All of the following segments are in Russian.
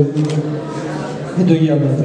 этом бою, ввиду явного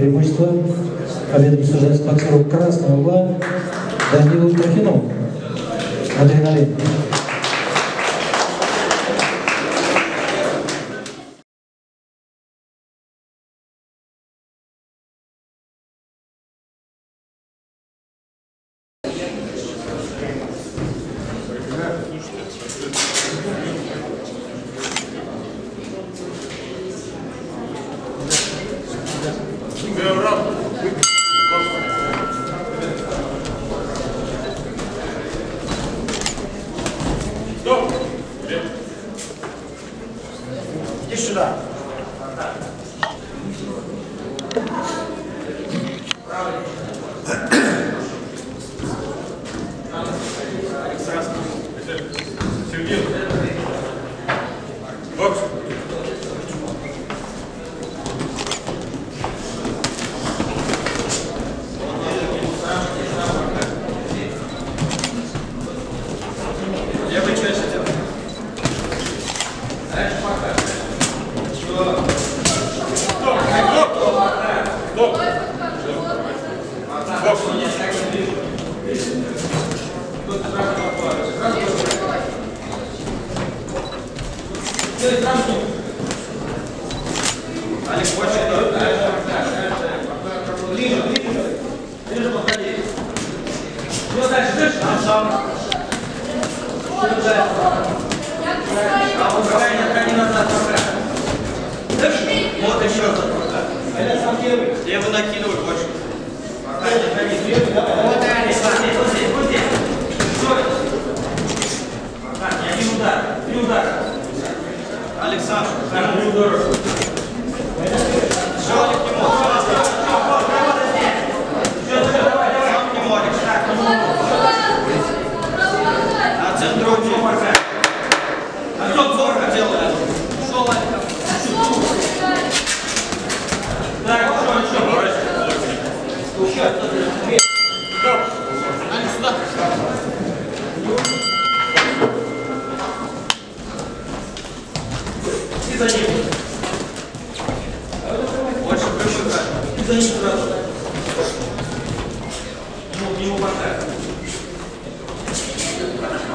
Ну, не упадай.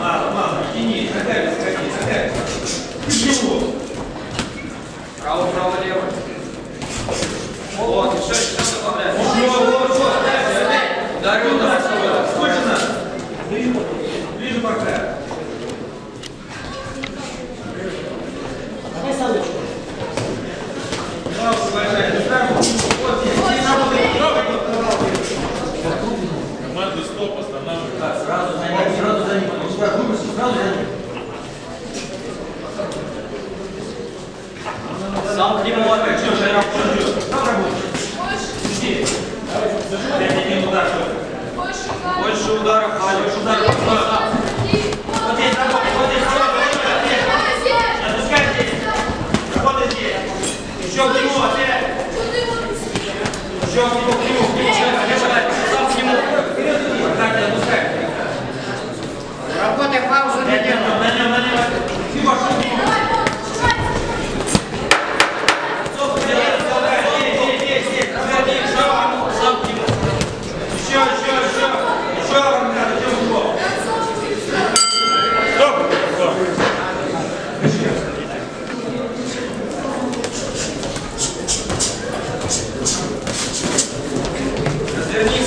Мама, мама, тяни, ногами, сходи, ногами. Тяжело. Право, право, лево. Вот, еще, еще добавляем. Вот, вот, вот, вот, дай, дай. Ударил, ударил. Сколько надо? Ближе пока. стоп, останавливаемся. Так, сразу за ним, сразу за ним. Господа, выбросим сразу за ним. Сам Дима Лапин, что же я обсудил? Сам работает. Сиди. Давайте, не туда, что Больше ударов, Аля, больше ударов. Вот здесь работает, вот здесь работает. Отпускай здесь. Работай здесь. Еще к нему, опять. Еще к нему, к нему, к нему. минуты паузу не делаем.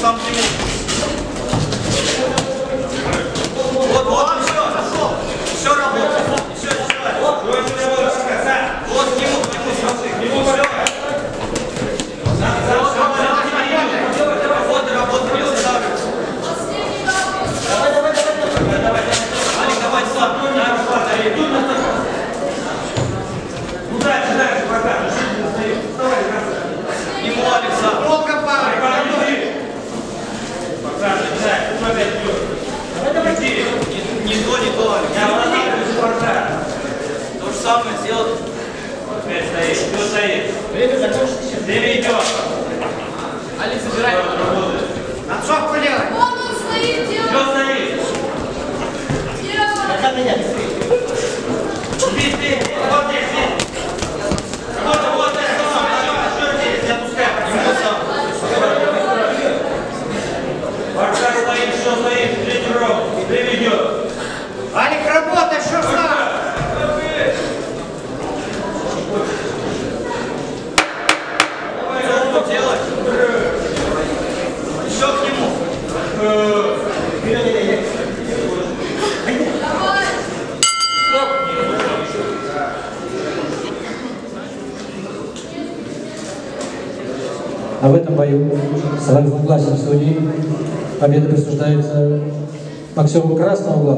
something Максима Красного глаза.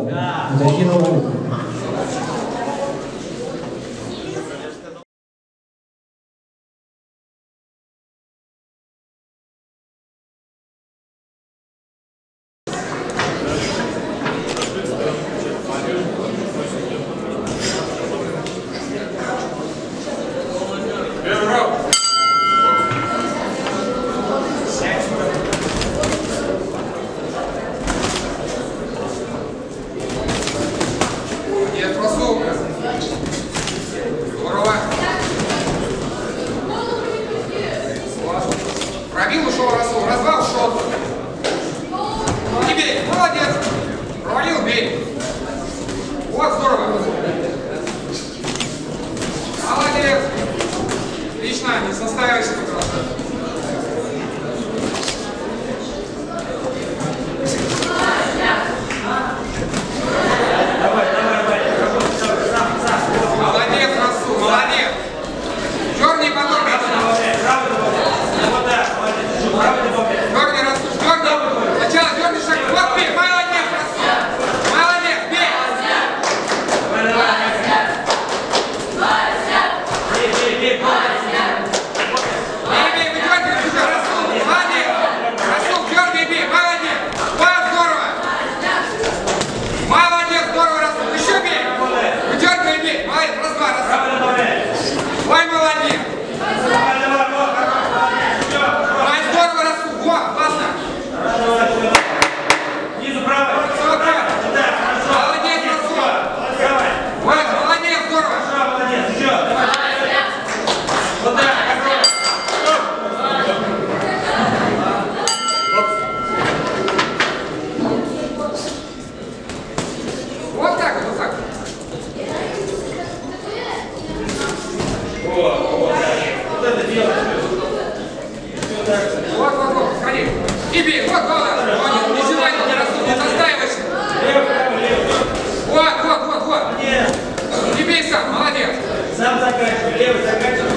Сам заканчивай, левый заканчивай.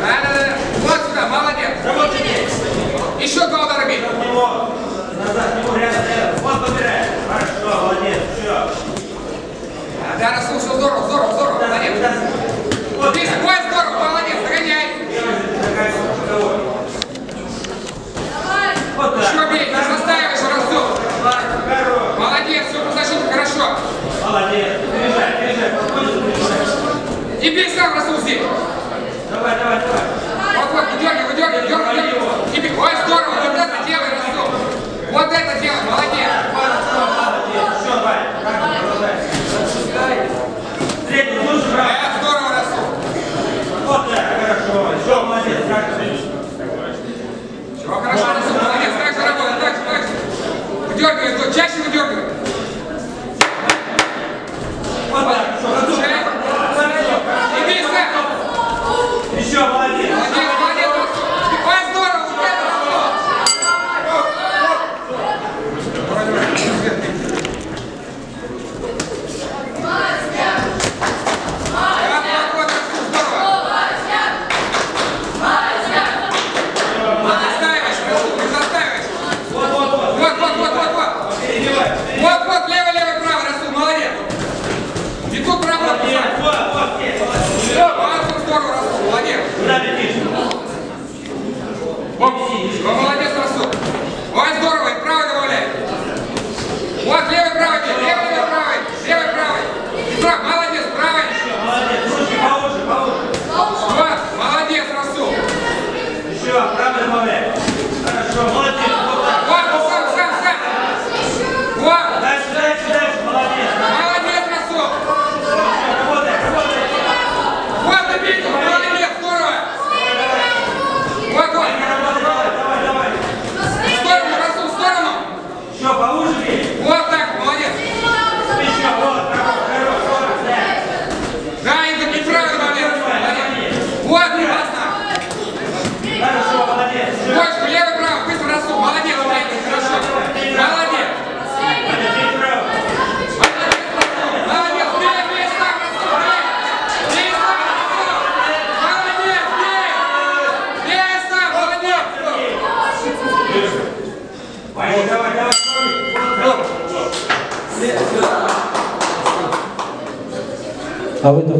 Да-да-да, вот сюда, молодец. Работай. Еще кого дорогих. Назад, него, назад, него, рядом, рядом. Вот подбирай. Хорошо, молодец, все. А, да, расслушал, здорово, здорово, здорово, да, молодец. Да, вот, Здесь, вот, здорово, молодец, догоняй. Вот. Еще бей, не заставишь, раздул. Молодец, все по хорошо. Молодец, переезжай, переезжай, подходишь, переезжай. Теперь сам Расулзин. Давай, давай, давай. Вот, вот, дергай, дергай, дергай, дергай. Теперь, ой, здорово, вот это делай, Расул. Вот это делай, молодец. Э, Чего хорошо, Расул, молодец, так же работает, так же, так же. Выдергивай, чаще выдергивай. Вот так. Vamos lá,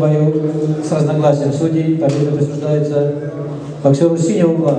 бою с разногласием судей. Победа присуждается боксеру синего угла.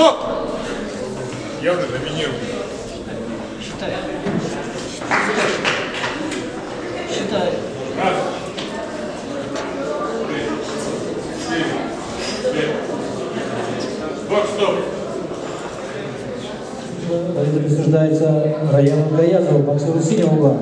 Стоп! Явно доминирую. Считай. Считай. Раз. Три. четыре, Пять. Бог, стоп. Победа район Гаязова, Гаязову, боксеру синего угла.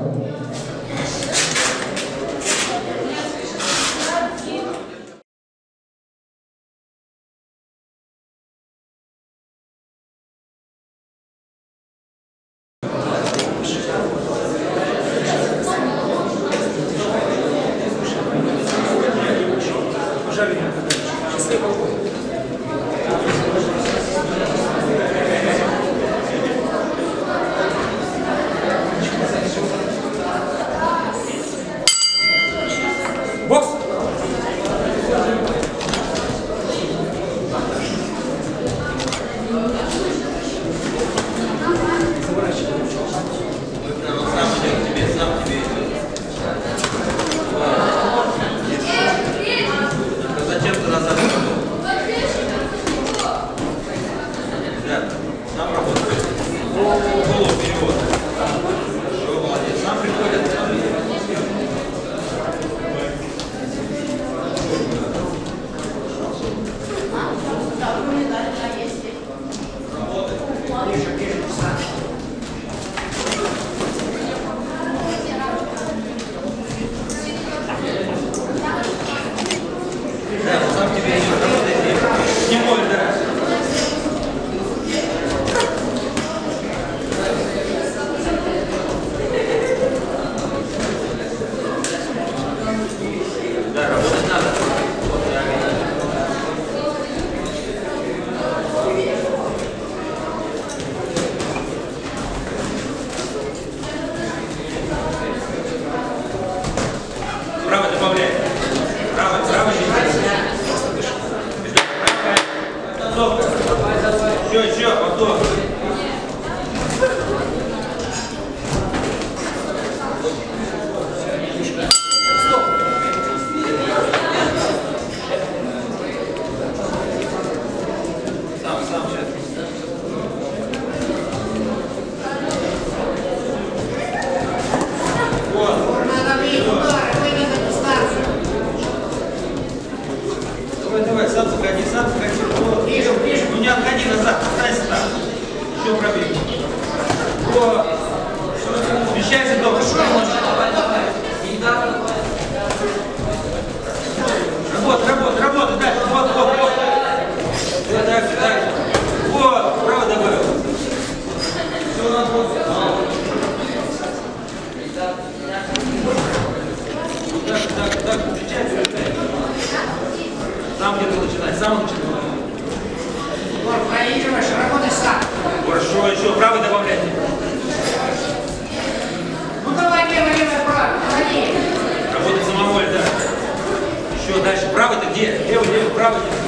Аккуратно.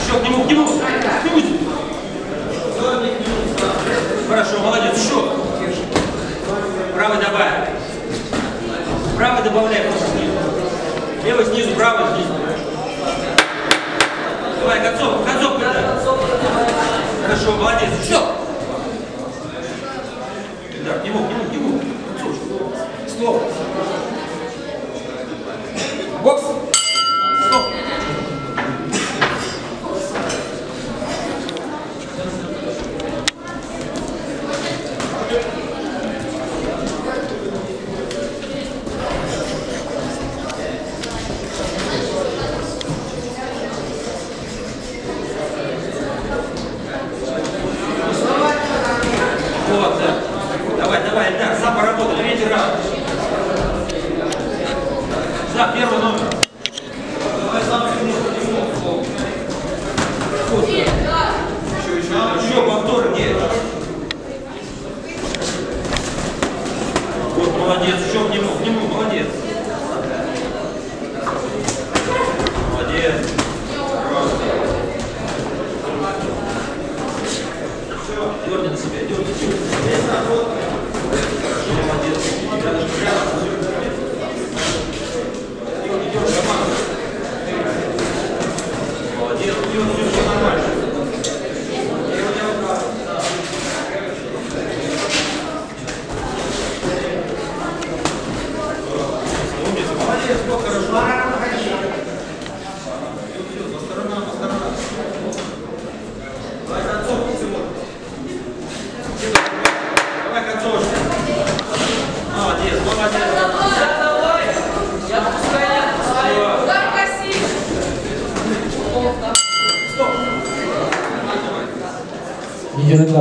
Еще к нему, к нему. Хорошо, молодец. Еще. Правый добавь. Правый добавляй просто снизу. Левый снизу, правый снизу. Давай, концов, концов. Хорошо, молодец. Еще.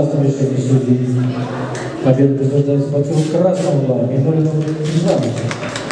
участвующими судей. Победу подтверждается боксер красного, минулина Жанна.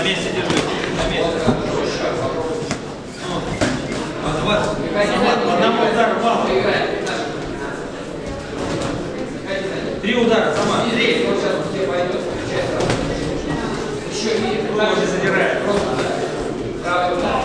На месте держите. На месте. Одного удара мало. Три удара сама. Еще не задирает. Просто.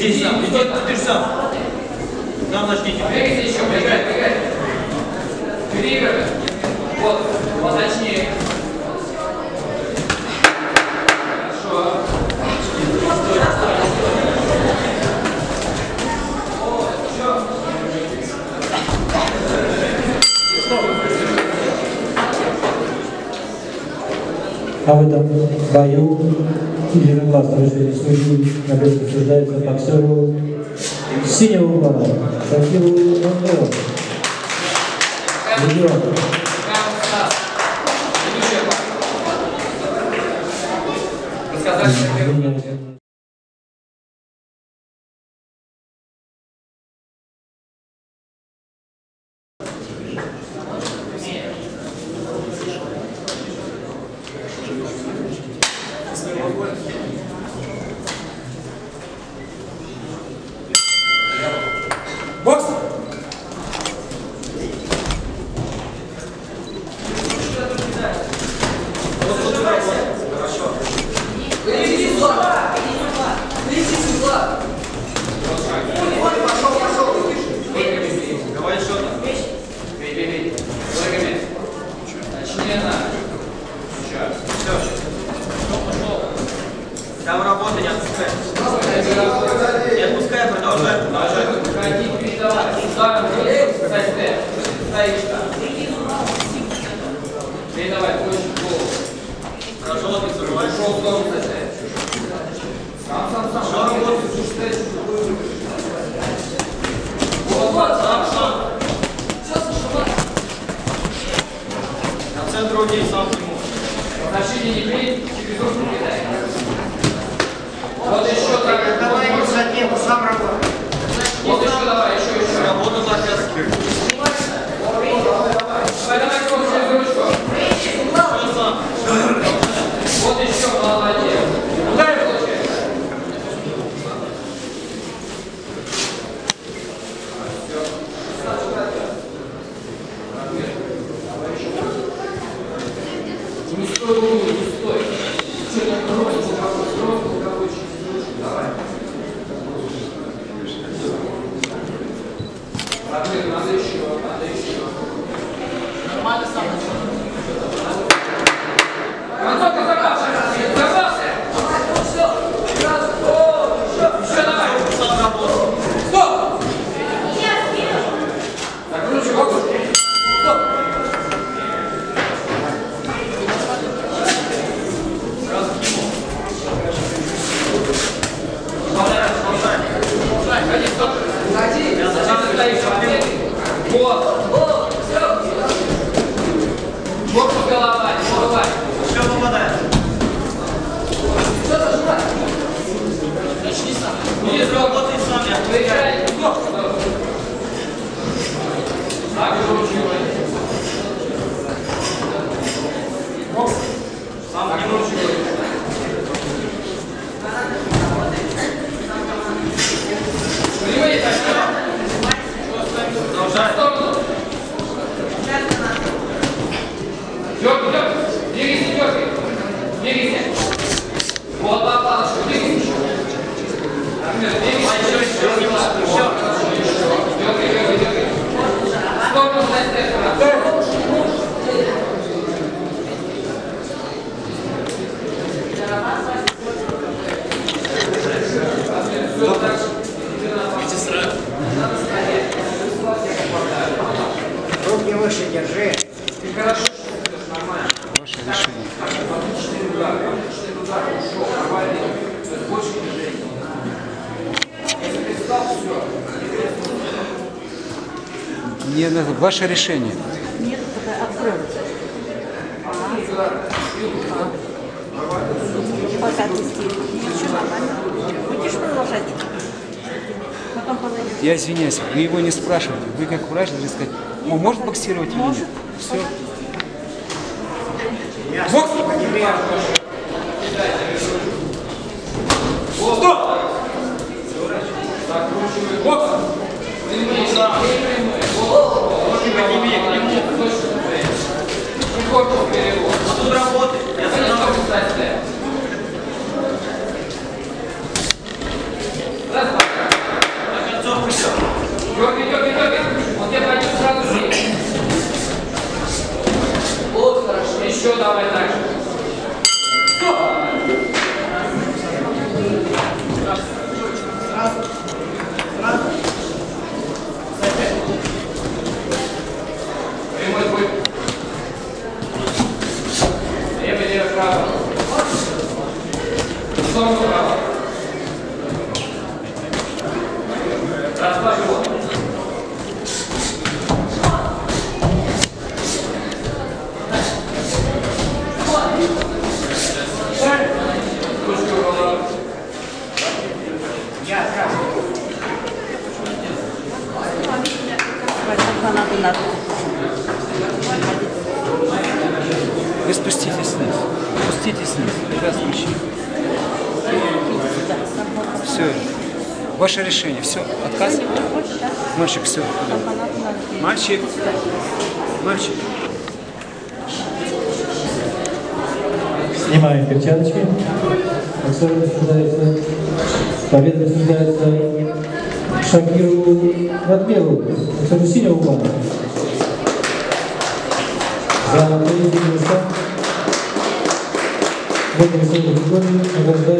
Иди сам, иди, ты же сам. Нам начни теперь. Бегайте еще, бегай, бегай. Переигрывай. Вот, поточнее. Хорошо. Стой, стой. А в этом бою единогласно решение судьи на вес присуждается боксеру синего угла Шахилу Андрееву. Регион. Ваше решение. Нет, Я извиняюсь, вы его не спрашиваете. Вы как врач должны сказать, он может боксировать или нет? Все. Победа достигается Шакиру Радмиру, Александру Синеву плана. За третье в этом сегодня награждается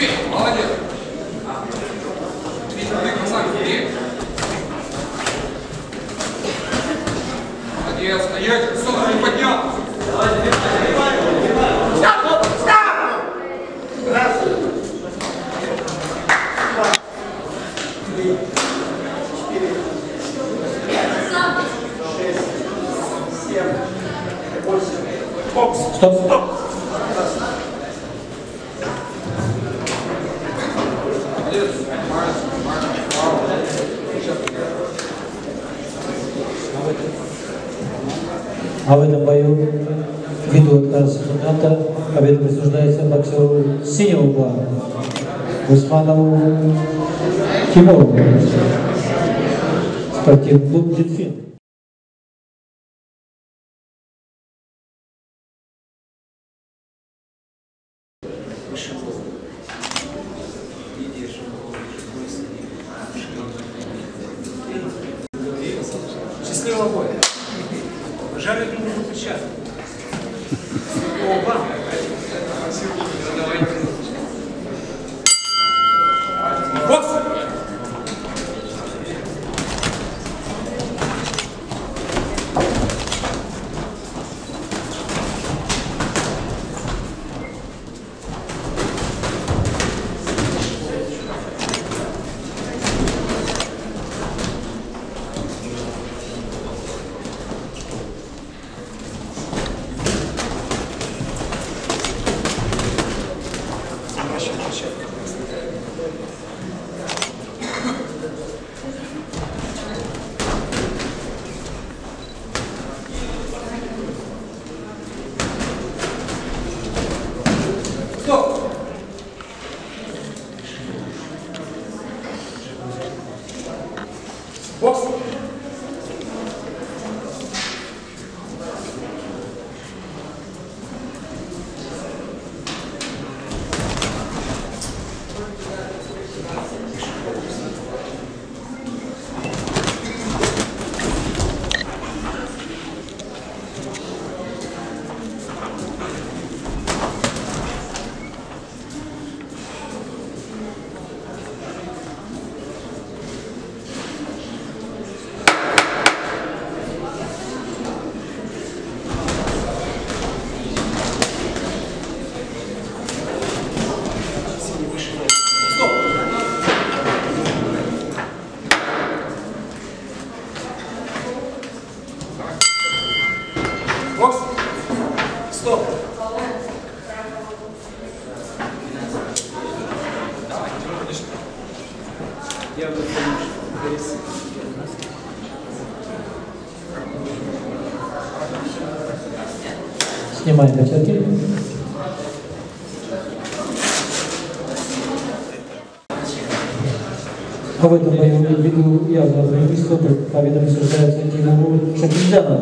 Вперед, молодец. Витя, ты красавец, вперед. Молодец, стоять, солнце не поднял. Стоп, стоп! Здравствуй. Стоп, стоп! А в этом бою, ввиду отказа сектанта, обед присуждается боксеру синего угла Усманову Тимурову. Спортивный клуб «Дельфин». 진짜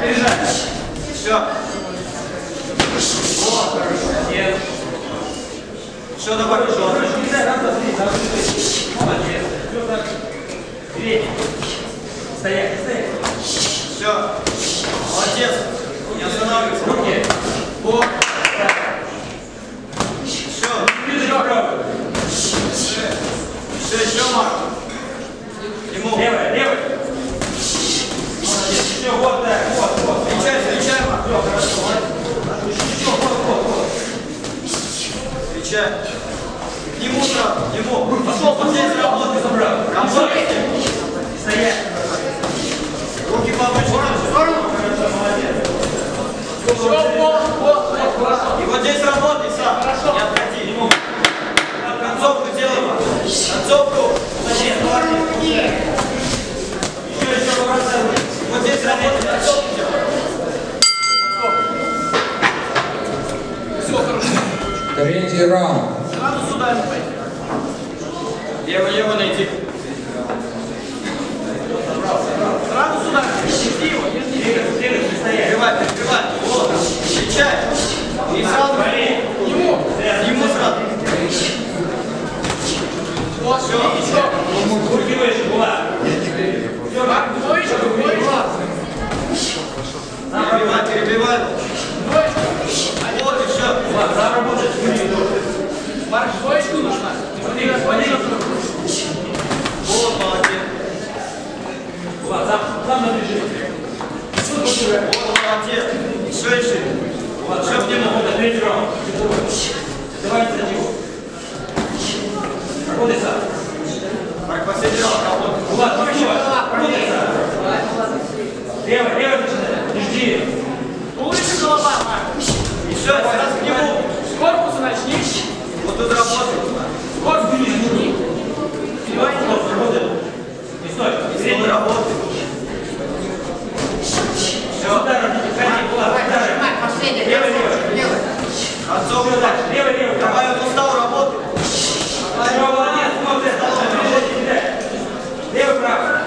Пережать. Все. Вот, хорошо. Нет. Все, добавь еще. Молодец. Передний. Стоять, стоять. Все. Молодец. Не останавливайся. Руки. Вот. Все. Все, еще, Марк. Ему. Левая, левая. Молодец. Все, вот. Встречай. К нему сразу, к нему. Пошел последний с работы забрал. Компактики. Стоять. Руки повыше. В сторону. Молодец. Все, вот, вот, вот. И вот здесь работай сам. Хорошо. Не отходи. Ему. Концовку делаем. Концовку. Зачем? Еще, еще, еще. Вот здесь работай. Концовку делаем. Третий раунд. Сразу сюда. Лево, лево найти. Сразу сюда. Держи его. Прикрывай, прикрывай. Вот. Встречай. И сразу. Ему. Ему сразу. Вот, все, все. Руки выше, была. Все, двоечка. Перебивай, перебивай. Все. Марк, двоечку нужна. Смотри, смотри. Вот, молодец. Влад, сам, сам напряжи. Вот, молодец. Еще еще. Все к нему, это третий раунд. Давайте за него. Работай сам. Так, последний раунд работает. Влад, ну что? Работай сам. Лево, лево начинай. Не жди. Улыбка голова, Марк. Еще, сразу к нему. С корпуса начни. Вот тут работает. С корпуса начни. Стой, Работай. Не стой. Стой, Средний. работает. Все. Удар, ходи, Влад, удар. Лево, лево. Отцов, Все дальше. Лево, лево. давай он устал работать. Все, молодец, молодец. Лево, право.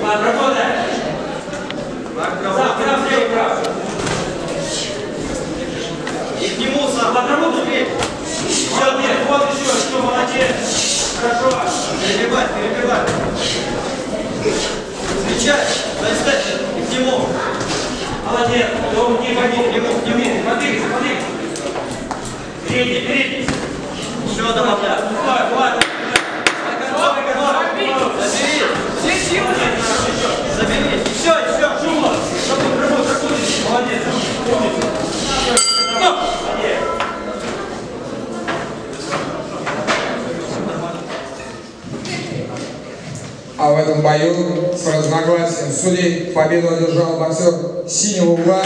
Влад, работай. Сам, лево, право. И к нему сам. Влад, работай. Молодец, вот еще, еще, молодец. Хорошо. Перебивай, перебивай. Встречай, застать. И к нему. Молодец. Ну, не ходи, нему. Смотри, смотри. Передний, передний. Еще добавляй. Стой, Влад. Забери. Все силы. Забери. Еще, еще. Шумно. Молодец. Умница. Стоп. Молодец. А в этом бою с разногласием судей победу одержал боксер синего угла.